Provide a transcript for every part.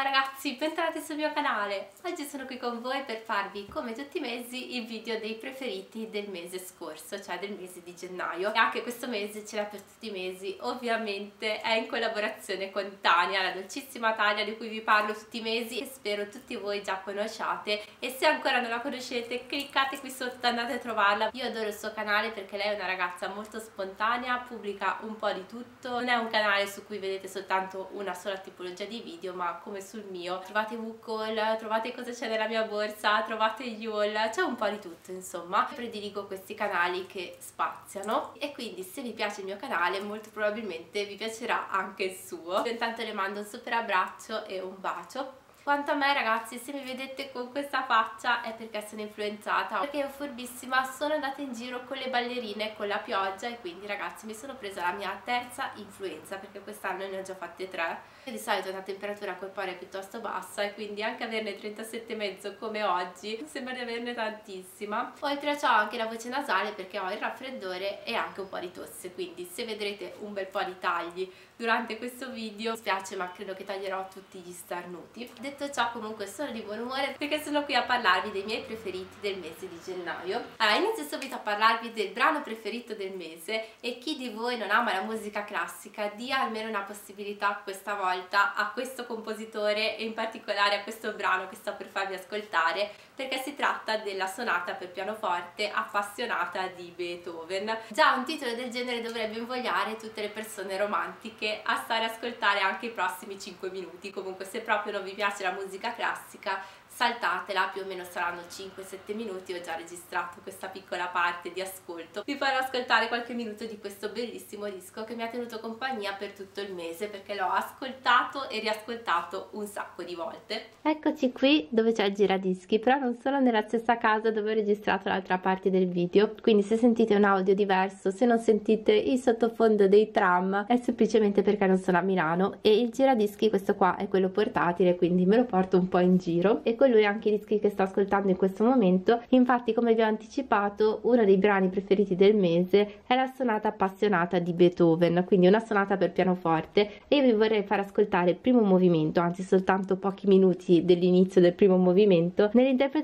Ciao ragazzi, bentornati sul mio canale! Oggi sono qui con voi per farvi, come tutti i mesi, il video dei preferiti del mese scorso, cioè del mese di gennaio. E anche questo mese ce l'ha per tutti i mesi, ovviamente è in collaborazione con Tania, la dolcissima Tania di cui vi parlo tutti i mesi e spero tutti voi già conosciate. E se ancora non la conoscete, cliccate qui sotto, andate a trovarla. Io adoro il suo canale perché lei è una ragazza molto spontanea, pubblica un po' di tutto. Non è un canale su cui vedete soltanto una sola tipologia di video, ma come sul mio. Trovate WooCall, trovate cosa c'è nella mia borsa, trovate haul, c'è un po' di tutto insomma. Prediligo questi canali che spaziano. E quindi se vi piace il mio canale molto probabilmente vi piacerà anche il suo. Io intanto le mando un super abbraccio e un bacio. Quanto a me ragazzi se mi vedete con questa faccia è perché sono influenzata. Perché io furbissima sono andata in giro con le ballerine con la pioggia e quindi ragazzi mi sono presa la mia terza influenza perché quest'anno ne ho già fatte tre e di solito è una temperatura corporea piuttosto bassa e quindi anche averne 37,5 come oggi sembra di averne tantissima. Oltre a ciò anche la voce nasale perché ho il raffreddore e anche un po' di tosse quindi se vedrete un bel po' di tagli durante questo video mi spiace ma credo che taglierò tutti gli starnuti. Detto ciò comunque sono di buon umore perché sono qui a parlarvi dei miei preferiti del mese di gennaio. Allora inizio subito a parlarvi del brano preferito del mese e chi di voi non ama la musica classica dia almeno una possibilità questa volta volta a questo compositore e in particolare a questo brano che sto per farvi ascoltare perché si tratta della sonata per pianoforte appassionata di Beethoven. Già un titolo del genere dovrebbe invogliare tutte le persone romantiche a stare a ascoltare anche i prossimi 5 minuti. Comunque se proprio non vi piace la musica classica saltatela, più o meno saranno 5-7 minuti, ho già registrato questa piccola parte di ascolto. Vi farò ascoltare qualche minuto di questo bellissimo disco che mi ha tenuto compagnia per tutto il mese perché l'ho ascoltato e riascoltato un sacco di volte. Eccoci qui dove c'è il giradischi, però non sono nella stessa casa dove ho registrato l'altra parte del video, quindi se sentite un audio diverso, se non sentite il sottofondo dei tram, è semplicemente perché non sono a Milano e il giradischi questo qua è quello portatile, quindi me lo porto un po' in giro. E con lui anche i dischi che sto ascoltando in questo momento. Infatti come vi ho anticipato uno dei brani preferiti del mese è la sonata appassionata di Beethoven quindi una sonata per pianoforte. E io vi vorrei far ascoltare il primo movimento anzi soltanto pochi minuti dell'inizio del primo movimento nell'interpretazione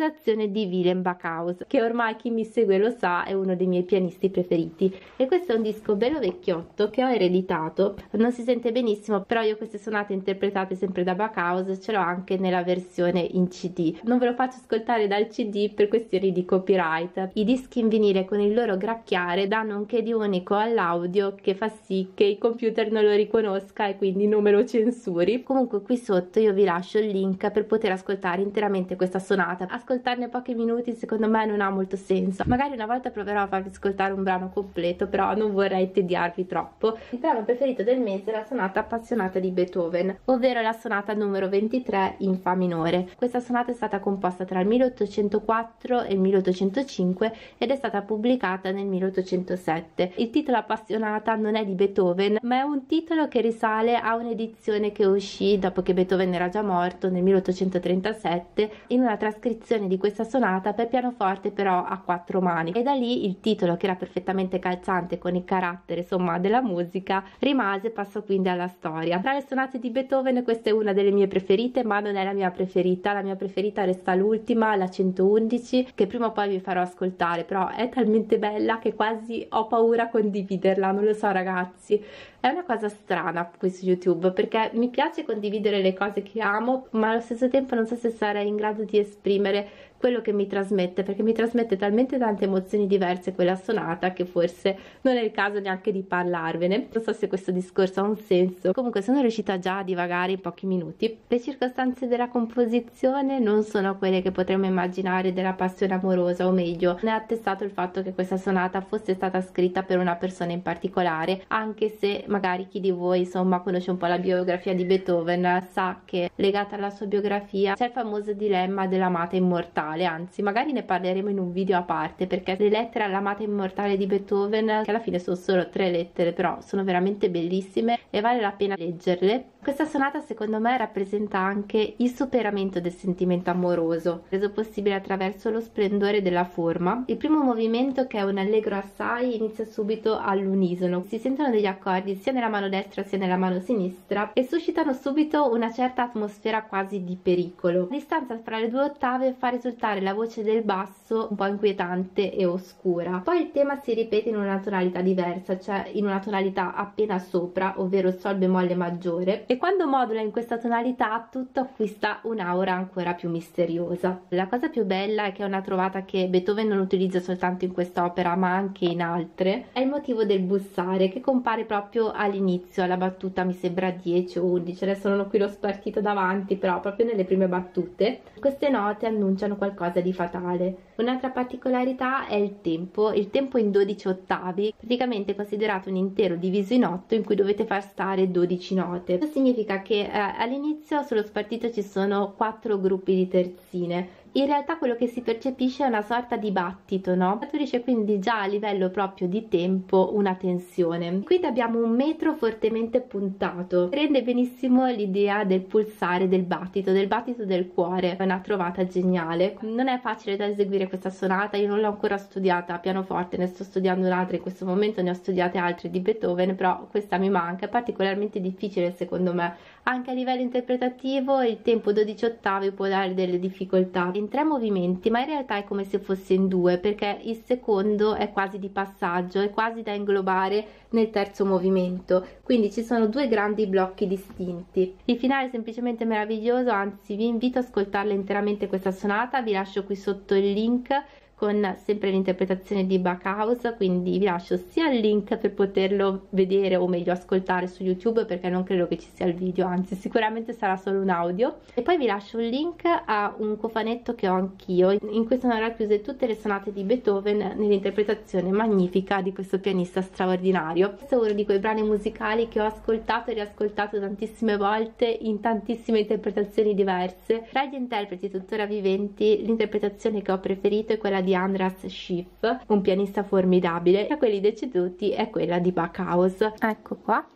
di Willem Backhaus che ormai chi mi segue lo sa è uno dei miei pianisti preferiti e questo è un disco bello vecchiotto che ho ereditato non si sente benissimo però io queste sonate interpretate sempre da Backhaus ce l'ho anche nella versione in CD. Non ve lo faccio ascoltare dal CD per questioni di copyright. I dischi in vinile con il loro gracchiare danno un che di unico all'audio che fa sì che il computer non lo riconosca e quindi non me lo censuri. Comunque qui sotto io vi lascio il link per poter ascoltare interamente questa sonata. Ascoltarne pochi minuti secondo me non ha molto senso. Magari una volta proverò a farvi ascoltare un brano completo, però non vorrei tediarvi troppo. Il brano preferito del mese è la sonata appassionata di Beethoven, ovvero la sonata numero 23 in Fa minore. Questa sonata è stata composta tra il 1804 e il 1805 ed è stata pubblicata nel 1807. Il titolo Appassionata non è di Beethoven, ma è un titolo che risale a un'edizione che uscì dopo che Beethoven era già morto nel 1837 in una trascrizione di questa sonata per pianoforte però a quattro mani e da lì il titolo che era perfettamente calzante con il carattere insomma della musica rimase passò quindi alla storia. Tra le sonate di Beethoven questa è una delle mie preferite ma non è la mia preferita, la mia preferita resta l'ultima, la 111, che prima o poi vi farò ascoltare, però è talmente bella che quasi ho paura a condividerla, non lo so ragazzi. È una cosa strana qui su YouTube perché mi piace condividere le cose che amo, ma allo stesso tempo non so se sarei in grado di esprimere вскоре quello che mi trasmette perché mi trasmette talmente tante emozioni diverse quella sonata che forse non è il caso neanche di parlarvene. Non so se questo discorso ha un senso. Comunque sono riuscita già a divagare in pochi minuti. Le circostanze della composizione non sono quelle che potremmo immaginare della passione amorosa o meglio ne è attestato il fatto che questa sonata fosse stata scritta per una persona in particolare anche se magari chi di voi insomma conosce un po' la biografia di Beethoven sa che legata alla sua biografia c'è il famoso dilemma dell'amata immortale immortale, anzi magari ne parleremo in un video a parte perché le lettere all'amata immortale di Beethoven, che alla fine sono solo tre lettere, però sono veramente bellissime e vale la pena leggerle Questa sonata secondo me rappresenta anche il superamento del sentimento amoroso, reso possibile attraverso lo splendore della forma. Il primo movimento, che è un allegro assai, inizia subito all'unisono. Si sentono degli accordi sia nella mano destra sia nella mano sinistra e suscitano subito una certa atmosfera quasi di pericolo. La distanza fra le due ottave fa risultare la voce del basso un po' inquietante e oscura. Poi il tema si ripete in una tonalità diversa, cioè in una tonalità appena sopra, ovvero sol bemolle maggiore, quando modula in questa tonalità tutto acquista un'aura ancora più misteriosa. La cosa più bella è che è una trovata che Beethoven non utilizza soltanto in quest'opera ma anche in altre, è il motivo del bussare che compare proprio all'inizio, alla battuta mi sembra 10 o 11, adesso non ho qui lo spartito davanti però proprio nelle prime battute, queste note annunciano qualcosa di fatale. Un'altra particolarità è il tempo, il tempo in 12 ottavi, praticamente considerato un intero diviso in 8 in cui dovete far stare 12 note. Questo significa che eh, all'inizio sullo spartito ci sono 4 gruppi di terzine, in realtà quello che si percepisce è una sorta di battito, no? Scaturisce quindi già a livello proprio di tempo una tensione. Quindi abbiamo un metro fortemente puntato, rende benissimo l'idea del pulsare del battito, del battito del cuore, è una trovata geniale. Non è facile da eseguire questa sonata, io non l'ho ancora studiata a pianoforte, ne sto studiando un'altra in questo momento, ne ho studiate altre di Beethoven, però questa mi manca, è particolarmente difficile secondo me. Anche a livello interpretativo il tempo 12 ottavi può dare delle difficoltà in tre movimenti ma in realtà è come se fosse in due perché il secondo è quasi di passaggio è quasi da inglobare nel terzo movimento. Quindi ci sono due grandi blocchi distinti. Il finale è semplicemente meraviglioso anzi vi invito ad ascoltarla interamente questa sonata vi lascio qui sotto il link con sempre l'interpretazione di Backhouse quindi vi lascio sia il link per poterlo vedere o meglio ascoltare su YouTube perché non credo che ci sia il video anzi sicuramente sarà solo un audio. E poi vi lascio il link a un cofanetto che ho anch'io. In cui sono racchiuse tutte le sonate di Beethoven nell'interpretazione magnifica di questo pianista straordinario. Questo è uno di quei brani musicali che ho ascoltato e riascoltato tantissime volte in tantissime interpretazioni diverse. Tra gli interpreti tuttora viventi l'interpretazione che ho preferito è quella di Andras Schiff, un pianista formidabile, tra quelli deceduti è quella di Backhaus. Ecco qua.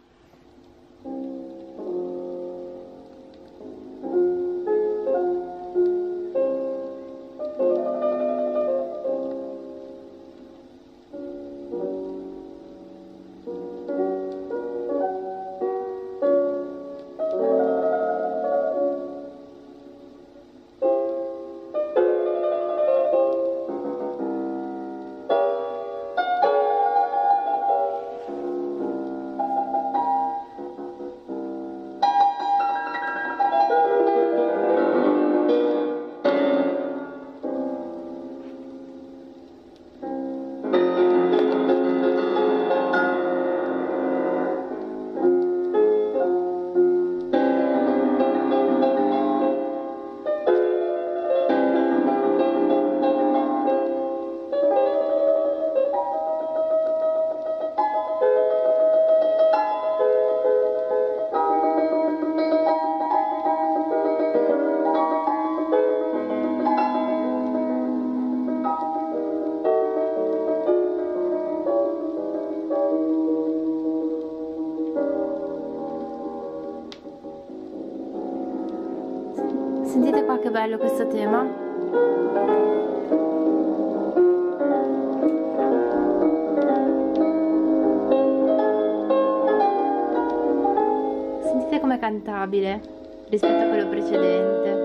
Che bello questo tema. Sentite com'è cantabile rispetto a quello precedente.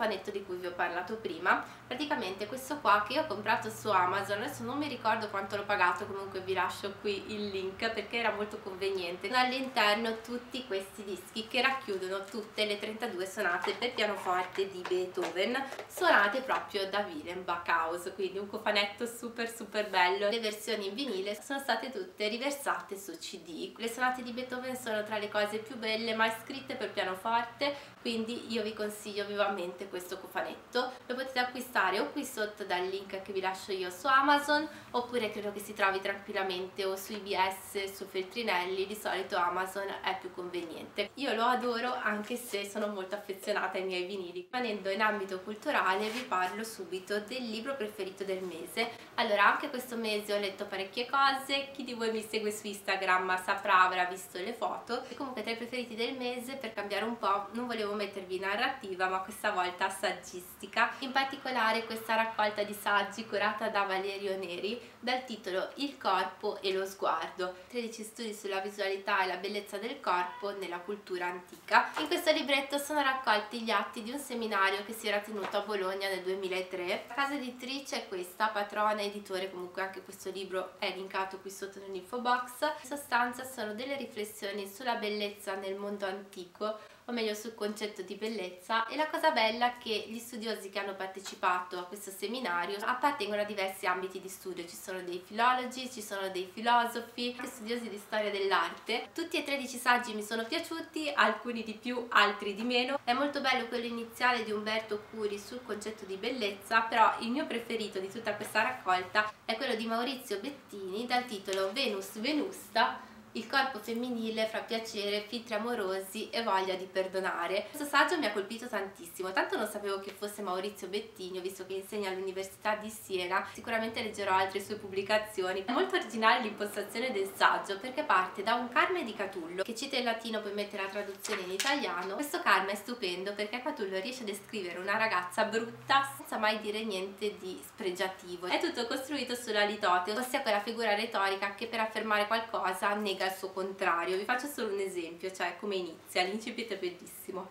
Cofanetto di cui vi ho parlato prima praticamente questo qua che io ho comprato su Amazon adesso non mi ricordo quanto l'ho pagato comunque vi lascio qui il link perché era molto conveniente. All'interno tutti questi dischi che racchiudono tutte le 32 sonate per pianoforte di Beethoven suonate proprio da Willem Backhaus quindi un cofanetto super super bello. Le versioni in vinile sono state tutte riversate su cd le sonate di Beethoven sono tra le cose più belle mai scritte per pianoforte quindi io vi consiglio vivamente questo cofanetto. Lo potete acquistare o qui sotto dal link che vi lascio io su Amazon oppure credo che si trovi tranquillamente o su IBS, su Feltrinelli di solito Amazon è più conveniente. Io lo adoro anche se sono molto affezionata ai miei vinili. Rimanendo in ambito culturale vi parlo subito del libro preferito del mese. Allora anche questo mese ho letto parecchie cose chi di voi mi segue su Instagram saprà avrà visto le foto. E comunque tra i preferiti del mese per cambiare un po' non volevo mettervi narrativa ma questa volta saggistica. In particolare questa raccolta di saggi curata da Valerio Neri dal titolo Il corpo e lo sguardo. 13 studi sulla visualità e la bellezza del corpo nella cultura antica. In questo libretto sono raccolti gli atti di un seminario che si era tenuto a Bologna nel 2003 la casa editrice è questa, patrona editore comunque anche questo libro è linkato qui sotto nell'info box. In sostanza sono delle riflessioni sulla bellezza nel mondo antico o meglio sul concetto di bellezza e la cosa bella è che gli studiosi che hanno partecipato a questo seminario appartengono a diversi ambiti di studio, ci sono dei filologi, ci sono dei filosofi, studiosi di storia dell'arte. Tutti e 13 saggi mi sono piaciuti, alcuni di più, altri di meno. È molto bello quello iniziale di Umberto Curi sul concetto di bellezza, però il mio preferito di tutta questa raccolta è quello di Maurizio Bettini dal titolo Venus Venusta il corpo femminile fra piacere, filtri amorosi e voglia di perdonare. Questo saggio mi ha colpito tantissimo, tanto non sapevo che fosse Maurizio Bettini, visto che insegna all'Università di Siena, sicuramente leggerò altre sue pubblicazioni. È molto originale l'impostazione del saggio perché parte da un Carme di Catullo, che cita in latino poi mette la traduzione in italiano. Questo Carme è stupendo perché Catullo riesce a descrivere una ragazza brutta senza mai dire niente di spregiativo. È tutto costruito sulla litote, ossia quella figura retorica che per affermare qualcosa nega il suo contrario. Vi faccio solo un esempio, cioè come inizia, l'incipit è bellissimo.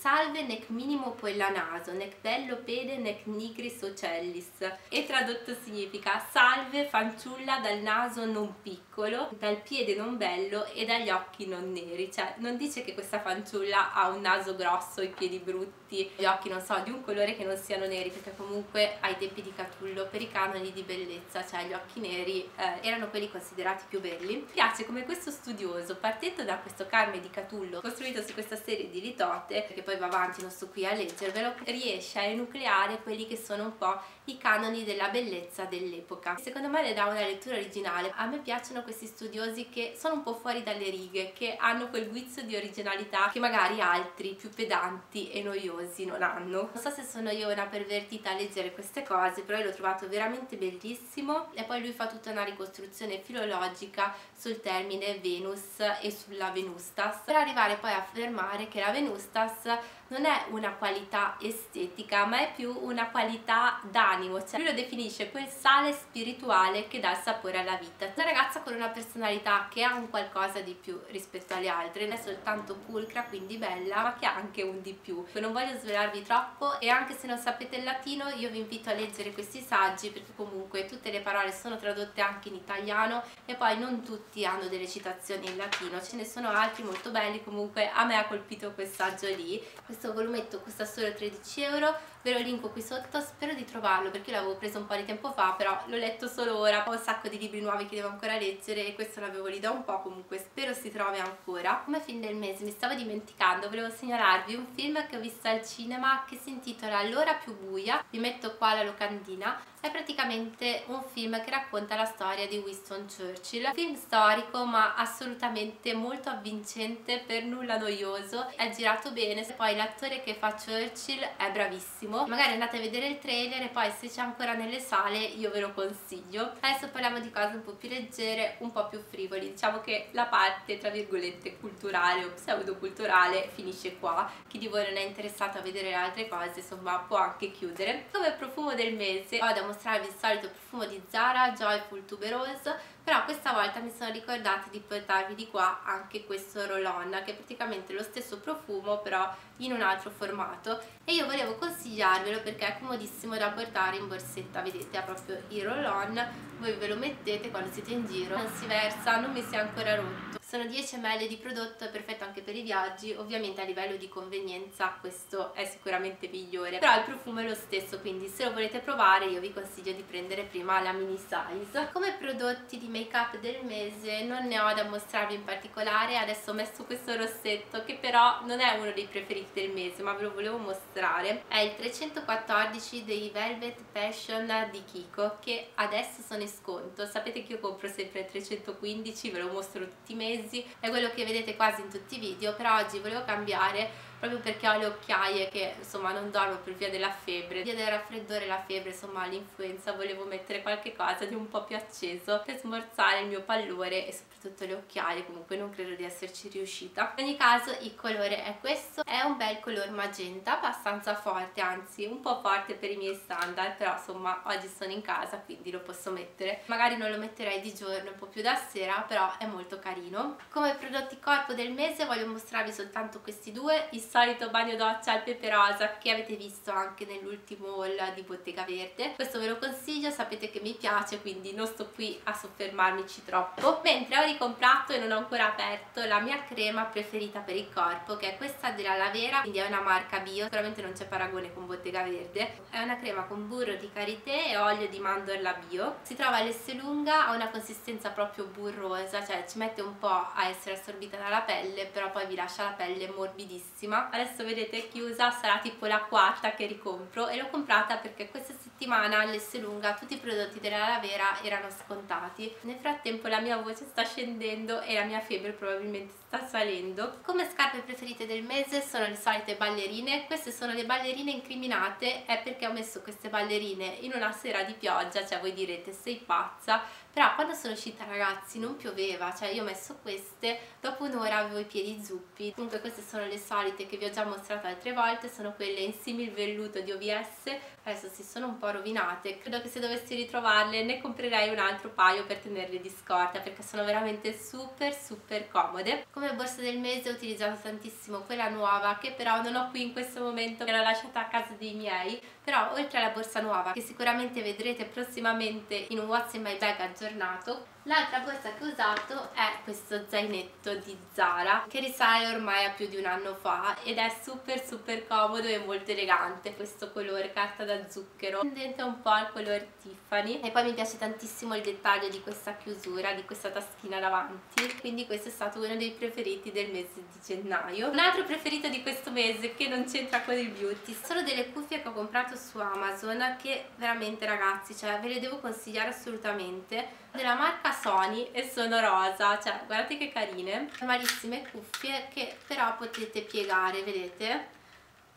Salve nec minimo quella naso, nec bello pede nec nigris ocellis. E tradotto significa salve fanciulla dal naso non piccolo, dal piede non bello e dagli occhi non neri. Cioè non dice che questa fanciulla ha un naso grosso, i piedi brutti, gli occhi non so, di un colore che non siano neri, perché comunque ai tempi di Catullo per i canoni di bellezza, cioè gli occhi neri eh, erano quelli considerati più belli. Mi piace come questo studioso, partendo da questo Carme di Catullo, costruito su questa serie di litote, che poi va avanti, non sto qui a leggervelo, riesce a enucleare quelli che sono un po' i canoni della bellezza dell'epoca. Secondo me le dà una lettura originale. A me piacciono questi studiosi che sono un po' fuori dalle righe, che hanno quel guizzo di originalità che magari altri più pedanti e noiosi non hanno. Non so se sono io una pervertita a leggere queste cose, però io l'ho trovato veramente bellissimo e poi lui fa tutta una ricostruzione filologica sul termine Venus e sulla Venustas per arrivare poi a affermare che la Venustas non è una qualità estetica ma è più una qualità d'animo cioè lui lo definisce quel sale spirituale che dà il sapore alla vita. Una ragazza con una personalità che ha un qualcosa di più rispetto alle altre non è soltanto pulcra quindi bella ma che ha anche un di più. Non voglio svelarvi troppo e anche se non sapete il latino io vi invito a leggere questi saggi perché comunque tutte le parole sono tradotte anche in italiano e poi non tutti hanno delle citazioni in latino. Ce ne sono altri molto belli comunque a me ha colpito quel saggio lì questo volumetto costa solo 13 euro ve lo linko qui sotto spero di trovarlo perché l'avevo preso un po' di tempo fa però l'ho letto solo ora ho un sacco di libri nuovi che devo ancora leggere e questo l'avevo lì da un po' comunque spero si trovi ancora. Come fin del mese mi stavo dimenticando volevo segnalarvi un film che ho visto al cinema che si intitola L'ora più buia vi metto qua la locandina. È praticamente un film che racconta la storia di Winston Churchill. Film storico ma assolutamente molto avvincente per nulla noioso. È girato bene poi l'attore che fa Churchill è bravissimo magari andate a vedere il trailer e poi se c'è ancora nelle sale io ve lo consiglio. Adesso parliamo di cose un po' più leggere un po' più frivoli. Diciamo che la parte tra virgolette culturale o pseudo culturale finisce qua. Chi di voi non è interessato a vedere le altre cose insomma può anche chiudere. Come profumo del mese ho da mostrarvi il solito profumo di Zara Joyful Tuberose però questa volta mi sono ricordata di portarvi di qua anche questo roll-on che è praticamente lo stesso profumo però in un altro formato. E io volevo consigliarvelo perché è comodissimo da portare in borsetta. Vedete ha proprio il roll-on. Voi ve lo mettete quando siete in giro. Non si versa, non mi si è ancora rotto sono 10 ml di prodotto, è perfetto anche per i viaggi, ovviamente a livello di convenienza questo è sicuramente migliore, però il profumo è lo stesso, quindi se lo volete provare io vi consiglio di prendere prima la mini size. Come prodotti di make up del mese non ne ho da mostrarvi in particolare, adesso ho messo questo rossetto che però non è uno dei preferiti del mese, ma ve lo volevo mostrare. È il 314 dei Velvet Passion di Kiko, che adesso sono in sconto, sapete che io compro sempre il 315, ve lo mostro tutti i mesi, mesi è quello che vedete quasi in tutti i video però oggi volevo cambiare proprio perché ho le occhiaie che insomma non dormo per via della febbre. Via del raffreddore la febbre insomma l'influenza volevo mettere qualche cosa di un po' più acceso per smorzare il mio pallore e soprattutto le occhiaie. Comunque non credo di esserci riuscita. In ogni caso il colore è questo. È un bel color magenta abbastanza forte anzi un po' forte per i miei standard però insomma oggi sono in casa quindi lo posso mettere. Magari non lo metterei di giorno un po' più da sera però è molto carino. Come prodotti corpo del mese voglio mostrarvi soltanto questi due il solito bagno doccia al pepe rosa che avete visto anche nell'ultimo haul di Bottega Verde. Questo ve lo consiglio, sapete che mi piace quindi non sto qui a soffermarmici troppo. Mentre ho ricomprato e non ho ancora aperto la mia crema preferita per il corpo che è questa della Lavera quindi è una marca bio, sicuramente non c'è paragone con Bottega Verde. È una crema con burro di karité e olio di mandorla bio. Si trova all'Esselunga, ha una consistenza proprio burrosa cioè ci mette un po' a essere assorbita dalla pelle però poi vi lascia la pelle morbidissima adesso vedete chiusa sarà tipo la quarta che ricompro e l'ho comprata perché questa settimana all'Esselunga tutti i prodotti della Lavera erano scontati. Nel frattempo la mia voce sta scendendo e la mia febbre probabilmente sta salendo. Come scarpe preferite del mese sono le solite ballerine. Queste sono le ballerine incriminate è perché ho messo queste ballerine in una sera di pioggia cioè voi direte sei pazza però quando sono uscita ragazzi non pioveva cioè io ho messo queste dopo un'ora avevo i piedi zuppi. Comunque queste sono le solite che vi ho già mostrato altre volte sono quelle in simil velluto di OVS adesso si sono un po' rovinate credo che se dovessi ritrovarle ne comprerei un altro paio per tenerle di scorta perché sono veramente super super comode. Come borsa del mese ho utilizzato tantissimo quella nuova che però non ho qui in questo momento che l'ho lasciata a casa dei miei. Però oltre alla borsa nuova che sicuramente vedrete prossimamente in un what's in my bag aggiornato L'altra borsa che ho usato è questo zainetto di Zara che risale ormai a più di un anno fa ed è super super comodo e molto elegante questo colore carta da zucchero. Tendente un po' al colore Tiffany. E poi mi piace tantissimo il dettaglio di questa chiusura, di questa taschina davanti. Quindi questo è stato uno dei preferiti del mese di gennaio. Un altro preferito di questo mese che non c'entra con il beauty. Sono delle cuffie che ho comprato su Amazon che veramente ragazzi cioè ve le devo consigliare assolutamente della marca Sony e sono rosa, cioè guardate che carine, normalissime cuffie che però potete piegare, vedete?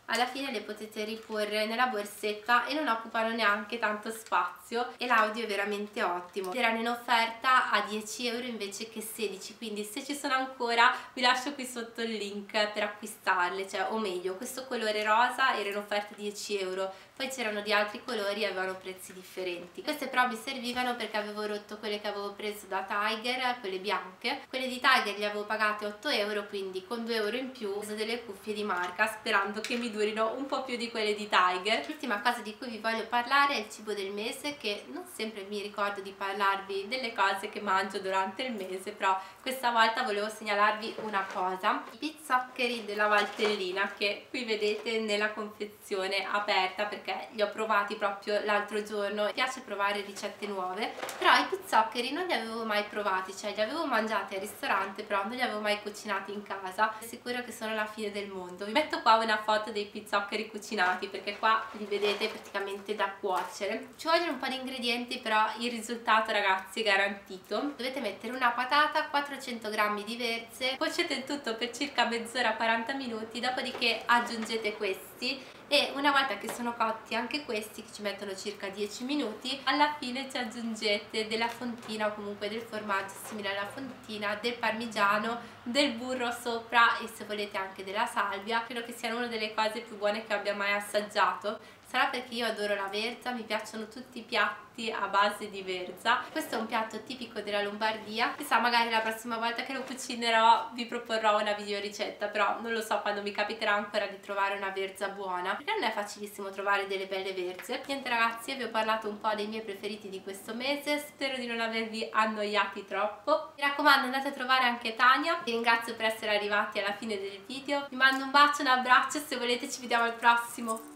Alla fine le potete riporre nella borsetta e non occupano neanche tanto spazio e l'audio è veramente ottimo. Erano in offerta a 10 euro invece che 16 quindi se ci sono ancora vi lascio qui sotto il link per acquistarle cioè o meglio questo colore rosa era in offerta a 10 euro poi c'erano di altri colori e avevano prezzi differenti. Queste però mi servivano perché avevo rotto quelle che avevo preso da Tiger quelle bianche. Quelle di Tiger le avevo pagate 8 euro quindi con 2 euro in più ho uso delle cuffie di marca sperando che mi durino un po' più di quelle di Tiger. L'ultima cosa di cui vi voglio parlare è il cibo del mese che non sempre mi ricordo di parlarvi delle cose che mangio durante il mese però questa volta volevo segnalarvi una cosa. I pizzoccheri della Valtellina che qui vedete nella confezione aperta perché li ho provati proprio l'altro giorno. Mi piace provare ricette nuove però i pizzoccheri non li avevo mai provati cioè li avevo mangiati al ristorante però non li avevo mai cucinati in casa. Sicuro che sono la fine del mondo. Vi metto qua una foto dei pizzoccheri cucinati perché qua li vedete praticamente da cuocere. Ci vogliono un po' di ingredienti però il risultato ragazzi è garantito. Dovete mettere una patata 400 g di verze cuocete il tutto per circa mezz'ora 40 minuti dopodiché aggiungete questi e una volta che sono cotti anche questi che ci mettono circa 10 minuti alla fine ci aggiungete della fontina o comunque del formaggio simile alla fontina del parmigiano del burro sopra e se volete anche della salvia. Credo che sia una delle cose più buone che abbia mai assaggiato sarà perché io adoro la verza, mi piacciono tutti i piatti a base di verza. Questo è un piatto tipico della Lombardia, chissà magari la prossima volta che lo cucinerò vi proporrò una video ricetta, però non lo so quando mi capiterà ancora di trovare una verza buona, perché non è facilissimo trovare delle belle verze. Niente ragazzi, vi ho parlato un po' dei miei preferiti di questo mese, spero di non avervi annoiati troppo. Mi raccomando andate a trovare anche Tania, vi ringrazio per essere arrivati alla fine del video, vi mando un bacio, un abbraccio se volete ci vediamo al prossimo.